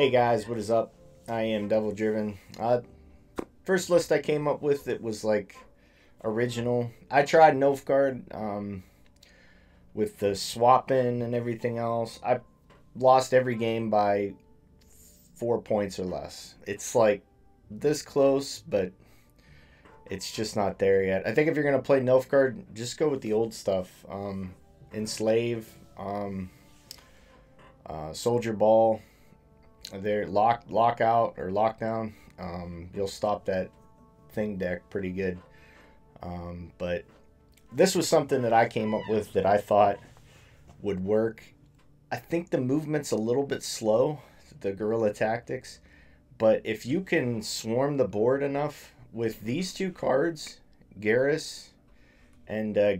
Hey guys, what is up? I am Devil Driven. Uh, first list I came up with it was like original. I tried Nilfgaard um, with the swapping and everything else. I lost every game by four points or less. It's like this close, but it's just not there yet. I think if you're gonna play Nilfgaard, just go with the old stuff. Um, Enslave, um, uh, Soldier Ball, there lock lockout or lockdown. Um, you'll stop that thing deck pretty good. Um, but this was something that I came up with that I thought would work. I think the movement's a little bit slow, the guerrilla tactics, but if you can swarm the board enough with these two cards, Garrus and uh,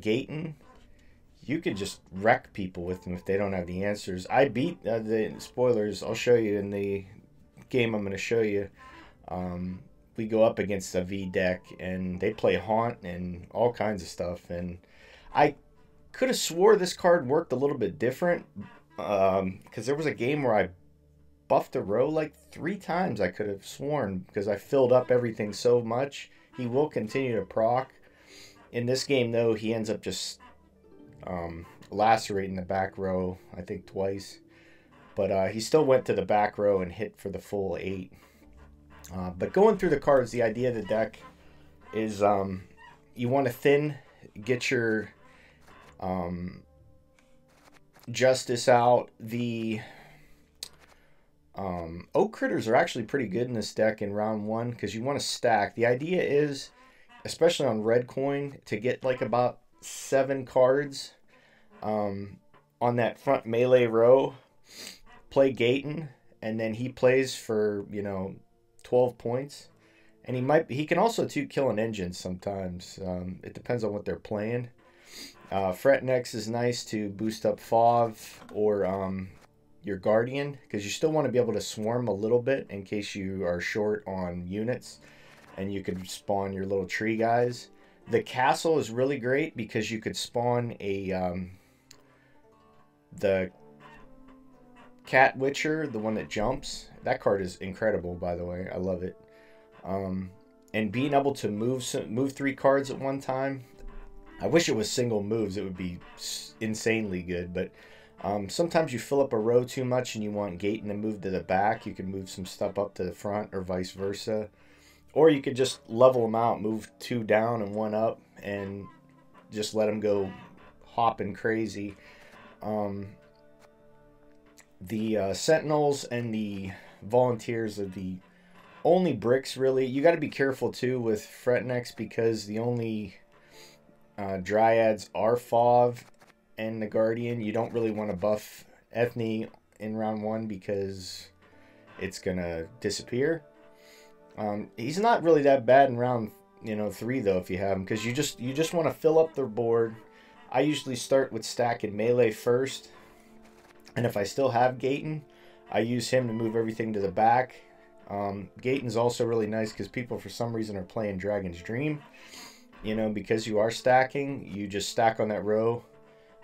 you could just wreck people with them if they don't have the answers. I beat uh, the spoilers. I'll show you in the game. I'm going to show you. Um, we go up against a V deck and they play haunt and all kinds of stuff. And I could have swore this card worked a little bit different because um, there was a game where I buffed a row like three times. I could have sworn because I filled up everything so much. He will continue to proc. In this game, though, he ends up just um, lacerating the back row, I think twice. But uh, he still went to the back row and hit for the full eight. Uh, but going through the cards, the idea of the deck is um, you want to thin, get your um, justice out. The um, oak critters are actually pretty good in this deck in round one because you want to stack. The idea is, especially on red coin, to get like about seven cards um, on that front melee row. Play Gaetan, and then he plays for you know 12 points. And he might he can also too kill an engine sometimes. Um, it depends on what they're playing. Uh, Freixenet is nice to boost up Fauve or um, your Guardian because you still want to be able to swarm a little bit in case you are short on units and you can spawn your little tree guys. The castle is really great because you could spawn a um, the Cat Witcher, the one that jumps. That card is incredible, by the way. I love it. Um, and being able to move some, move three cards at one time. I wish it was single moves. It would be insanely good. But um, sometimes you fill up a row too much and you want Gaetan to move to the back. You can move some stuff up to the front or vice versa. Or you could just level them out, move two down and one up, and just let them go hopping crazy. Um, the uh, Sentinels and the Volunteers are the only bricks, really. You got to be careful, too, with Freixenet because the only uh, Dryads are Fauve and the Guardian. You don't really want to buff Ethne in round one because it's going to disappear. Um, he's not really that bad in round you know three though if you have him because you just you just want to fill up their board I usually start with stack and melee first. And if I still have Gaetan, I use him to move everything to the back. Um, also really nice because people for some reason are playing Dragon's Dream. You know, because you are stacking, you just stack on that row.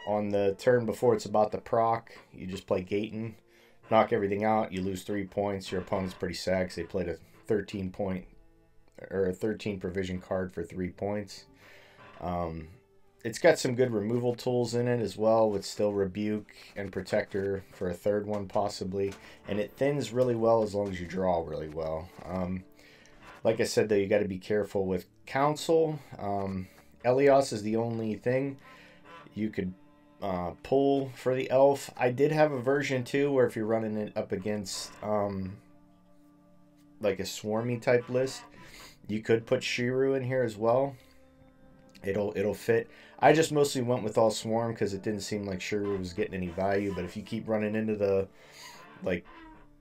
On the turn before it's about to proc, you just play Gaetan, knock everything out, you lose three points. Your opponent's pretty sad because they played a 13 point or a 13 provision card for three points. Um, it's got some good removal tools in it as well with still rebuke and protector for a third one possibly. And it thins really well as long as you draw really well. Um, like i said though you got to be careful with council um, Eleyas is the only thing you could uh, pull for the elf. I did have a version too where if you're running it up against um, like a swarmy type list you could put Schirrú in here as well it'll it'll fit. I just mostly went with all swarm because it didn't seem like Schirrú was getting any value. But if you keep running into the like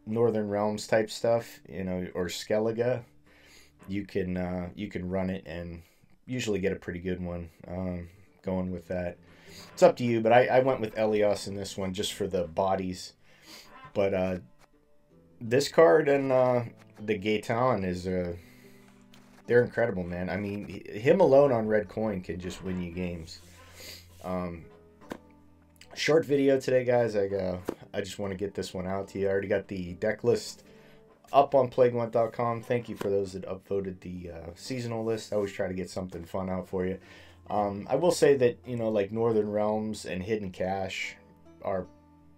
Northern Realms type stuff, you know, or Skellige, you can uh, you can run it and usually get a pretty good one um, going with that. It's up to you, but I, I went with Eleyas in this one just for the bodies. But uh, this card and uh, the Gaetan is uh, they're incredible, man. I mean, him alone on red coin can just win you games. Um, short video today, guys. I uh, I just want to get this one out to you. I already got the deck list up on playgwent.com. Thank you for those that upvoted the uh, seasonal list. I always try to get something fun out for you. Um, I will say that you know, like Northern Realms and Hidden Cache are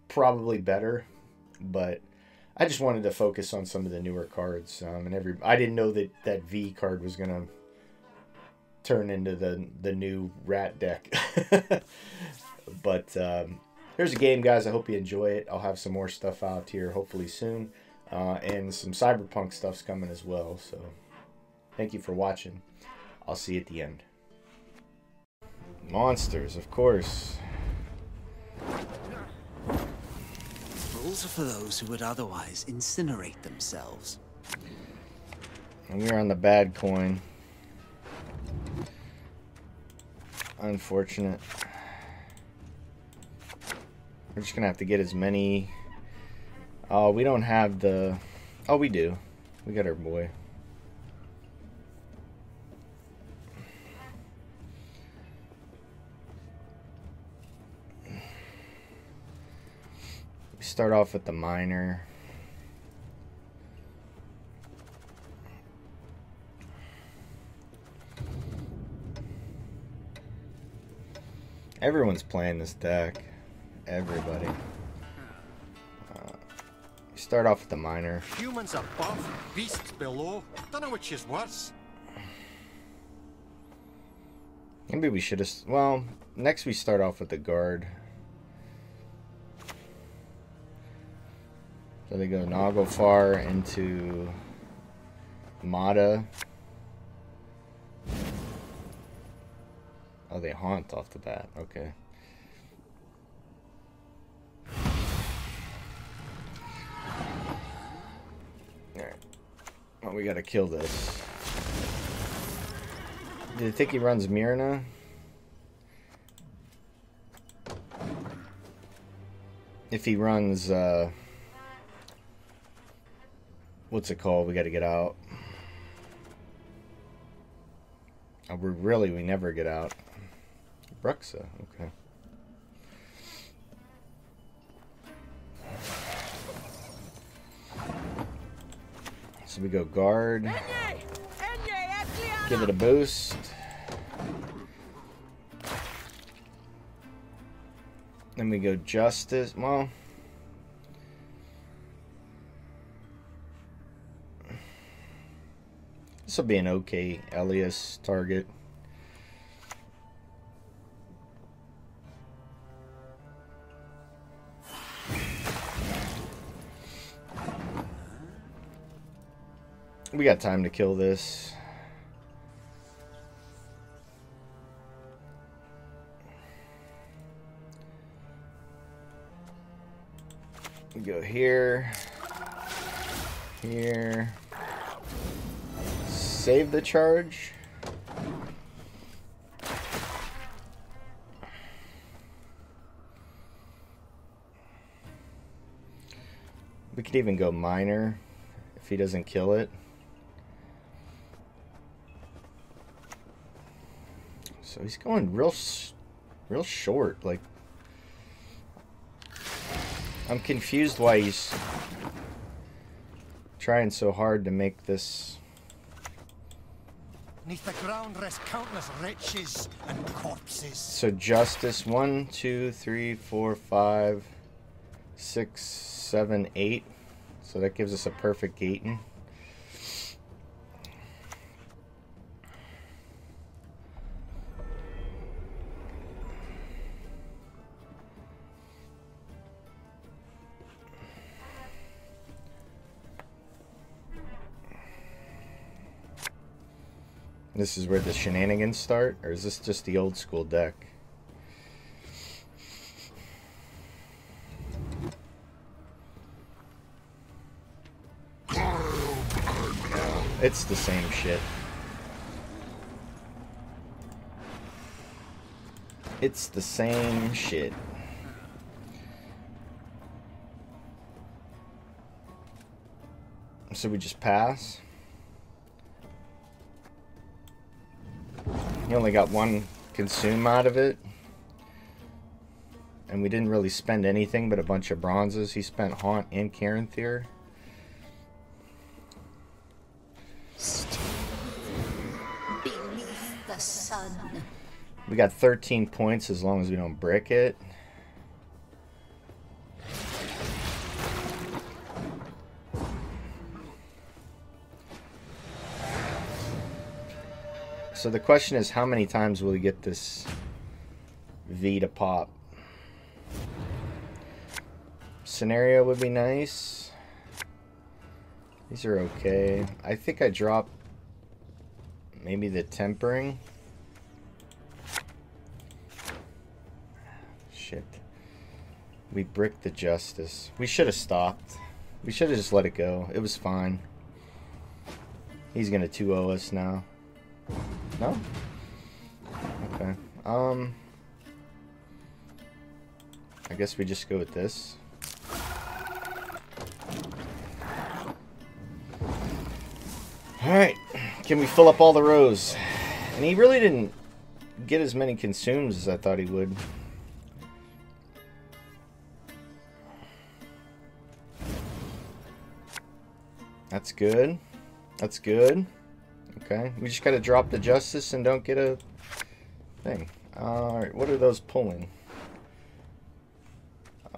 probably better, but I just wanted to focus on some of the newer cards. Um, and every I didn't know that that V card was gonna turn into the the new Rat deck. but um, here's a game, guys. I hope you enjoy it. I'll have some more stuff out here hopefully soon, uh, and some Cyberpunk stuff's coming as well. So thank you for watching. I'll see you at the end. Monsters, of course. Are for those who would otherwise incinerate themselves. And we're on the bad coin. Unfortunate. We're just gonna have to get as many. Oh, we don't have the. Oh, we do. We got our boy. Start off with the miner. Everyone's playing this deck. Everybody. Uh, start off with the miner. Humans above, beasts below. Don't know which is worse. Maybe we should have. Well, next we start off with the guard. So they go Naglfar into Mata. Oh, they haunt off the bat. Okay. Alright. Well, we gotta kill this. Do you think he runs Myrna? If he runs, uh... What's it called? We gotta get out. Oh, we really, we never get out. Bruxa, okay. So we go guard. Give it a boost. Then we go justice. Well, this will be an okay Eleyas target. We got time to kill this. We go here. Here. Save the charge. We could even go minor if he doesn't kill it. So he's going real, real short. Like, I'm confused why he's trying so hard to make this. Neath the ground rest countless riches and corpses. So justice one, two, three, four, five, six, seven, eight. So that gives us a perfect Gaetan. This is where the shenanigans start, or is this just the old school deck? It's the same shit. It's the same shit. So we just pass? You only got one consume out of it. And we didn't really spend anything but a bunch of bronzes. He spent Haunt and Caranthir. Beneath. We got 13 points as long as we don't brick it. So the question is, how many times will we get this V to pop? Scenario would be nice. These are okay. I think I dropped maybe the tempering. Shit. We bricked the justice. We should have stopped. We should have just let it go. It was fine. He's gonna 2-0 us now. No? Okay. Um... I guess we just go with this. Alright. Can we fill up all the rows? And he really didn't get as many consumes as I thought he would. That's good. That's good. Okay. We just gotta drop the justice and don't get a thing. Alright, what are those pulling? Uh,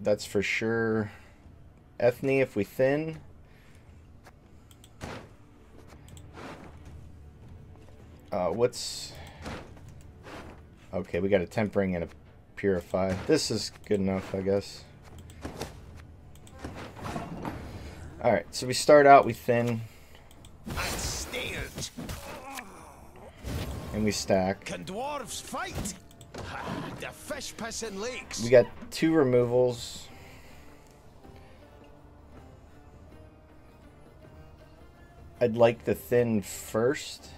that's for sure Ethne if we thin. Uh, what's... Okay, we got a tempering and a purify. This is good enough, I guess. Alright, so we start out, we thin. And we stack. Can dwarves fight? The fish pissing lakes. We got two removals. I'd like the thin first.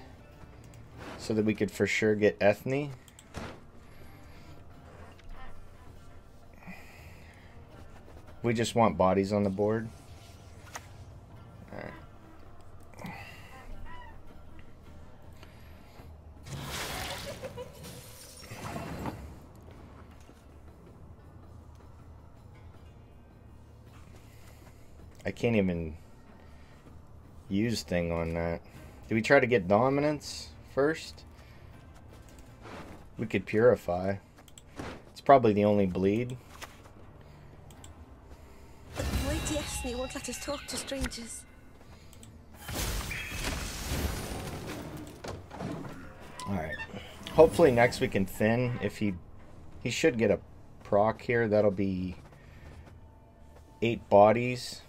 So that we could for sure get Ethne. We just want bodies on the board. I can't even use thing on that. Do we try to get dominance first? We could purify. It's probably the only bleed. Lady Ethne won't let us talk to strangers. Alright. Hopefully next we can thin. If he he should get a proc here, that'll be eight bodies.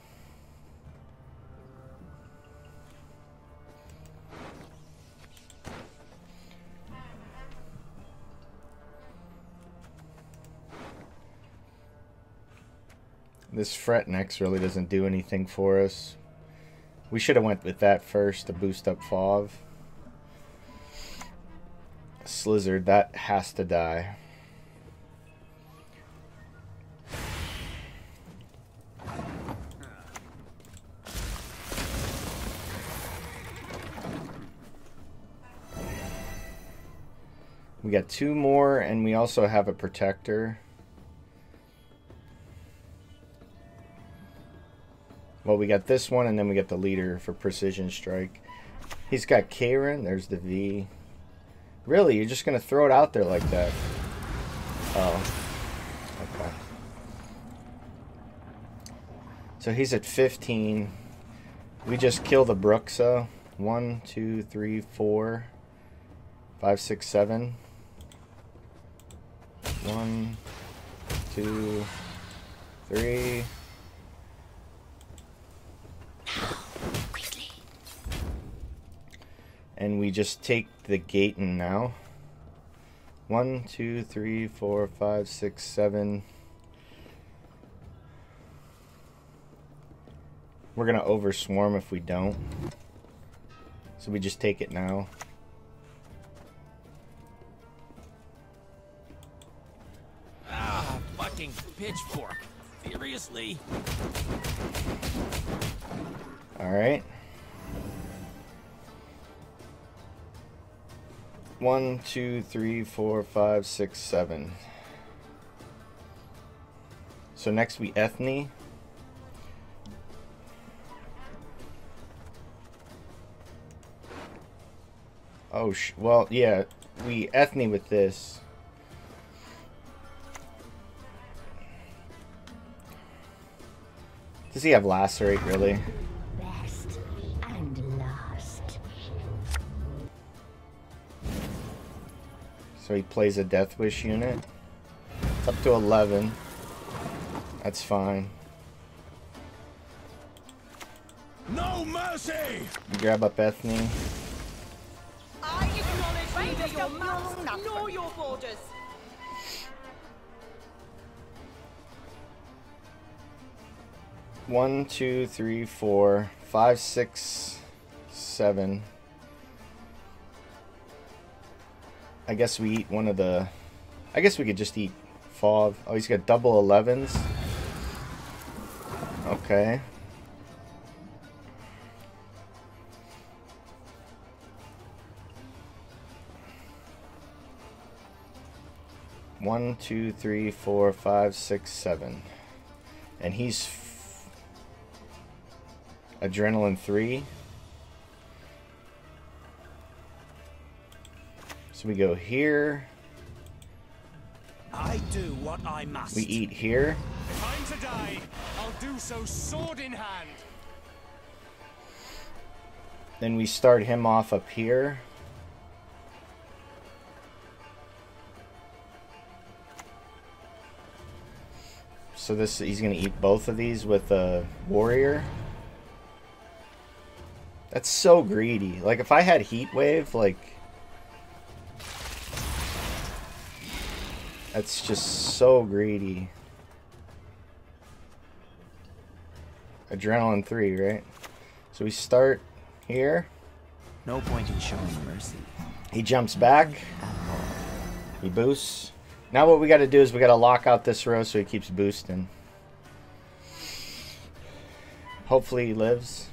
This Freixenet really doesn't do anything for us. We should have went with that first to boost up Fauve. Slizzard, that has to die. We got two more, and we also have a protector. Well, we got this one, and then we got the leader for precision strike. He's got Karen. There's the V. Really? You're just going to throw it out there like that? Oh. Okay. So he's at 15. We just kill the Bruxa. Uh, one, two, three, four, five, six, seven. One, two, three. Quickly. And we just take the gate and now. One, two, three, four, five, six, seven. We're gonna overswarm if we don't. So we just take it now. Ah, fucking pitchfork. Seriously? Alright. One, two, three, four, five, six, seven. So next we Ethne. Oh, well, yeah, we Ethne with this. Does he have lacerate, really? So he plays a Death Wish unit. It's up to 11. That's fine. No mercy! You grab up Ethne. I acknowledge neither your maps nor your borders. One, two, three, four, five, six, seven. I guess we eat one of the... I guess we could just eat Fauve. Oh, he's got double 11s. Okay. One, two, three, four, five, six, seven. And he's adrenaline three. So we go here. I do what I must. We eat here. I'm to die, I'll do so sword in hand. Then we start him off up here. So this he's gonna eat both of these with a warrior. That's so greedy. Like if I had heat wave, like that's just so greedy. Adrenaline three, right? So we start here. No point in showing mercy. He jumps back. He boosts. Now what we got to do is we got to lock out this row so he keeps boosting. Hopefully he lives.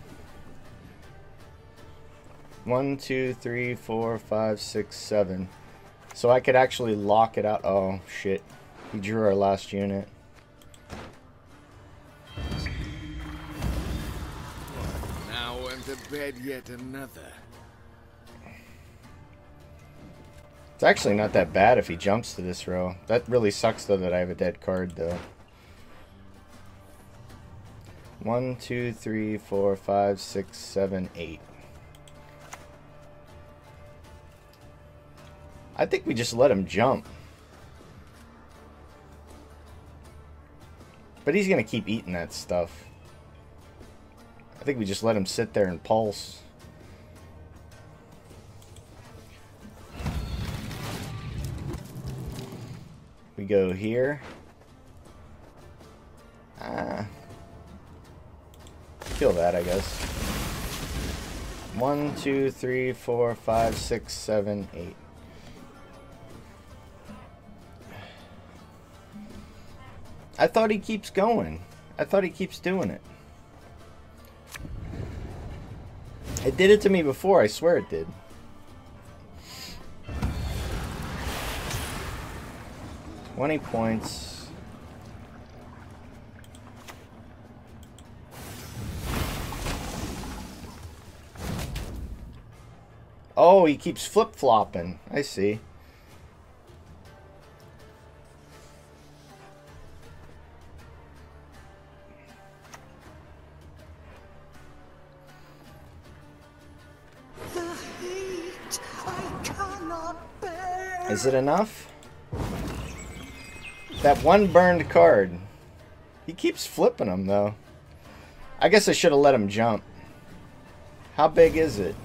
One, two, three, four, five, six, seven. So I could actually lock it out. Oh, shit. He drew our last unit. Now went to bed yet another. It's actually not that bad if he jumps to this row. That really sucks though that I have a dead card though. One, two, three, four, five, six, seven, eight. I think we just let him jump. But he's gonna keep eating that stuff. I think we just let him sit there and pulse. We go here. Ah. Feel that, I guess. One, two, three, four, five, six, seven, eight. I thought he keeps going. I thought he keeps doing it. It did it to me before, I swear it did. Twenty points. Oh, he keeps flip-flopping. I see. Is it enough? That one burned card. He keeps flipping them, though. I guess I should have let him jump. How big is it?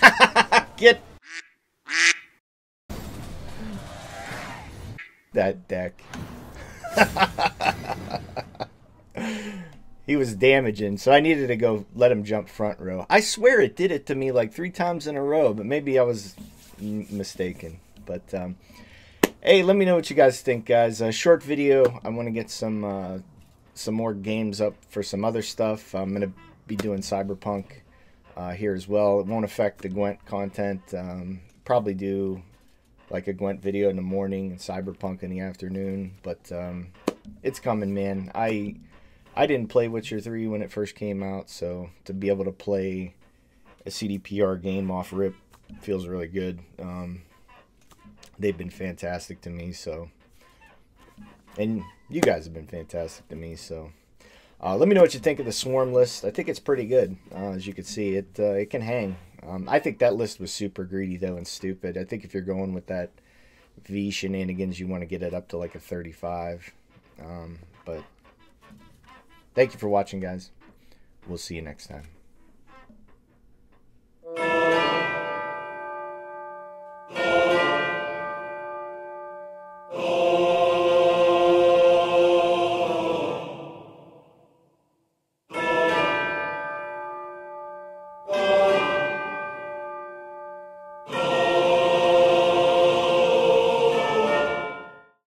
Get that deck. he was damaging, so I needed to go let him jump front row. I swear it did it to me like three times in a row, but maybe I was mistaken. But um, hey, let me know what you guys think, guys. A short video. I want to get some uh, some more games up for some other stuff. I'm gonna be doing Cyberpunk uh, here as well. It won't affect the Gwent content. Um, probably do like a Gwent video in the morning and Cyberpunk in the afternoon. But um, it's coming, man. I I didn't play Witcher 3 when it first came out, so to be able to play a CDPR game off rip feels really good. Um, they've been fantastic to me, so and you guys have been fantastic to me, so uh, let me know what you think of the swarm list. I think it's pretty good, uh, as you can see. It uh, it can hang. Um, I think that list was super greedy though and stupid. I think if you're going with that V shenanigans, you want to get it up to like a 35. Um, but thank you for watching, guys. We'll see you next time.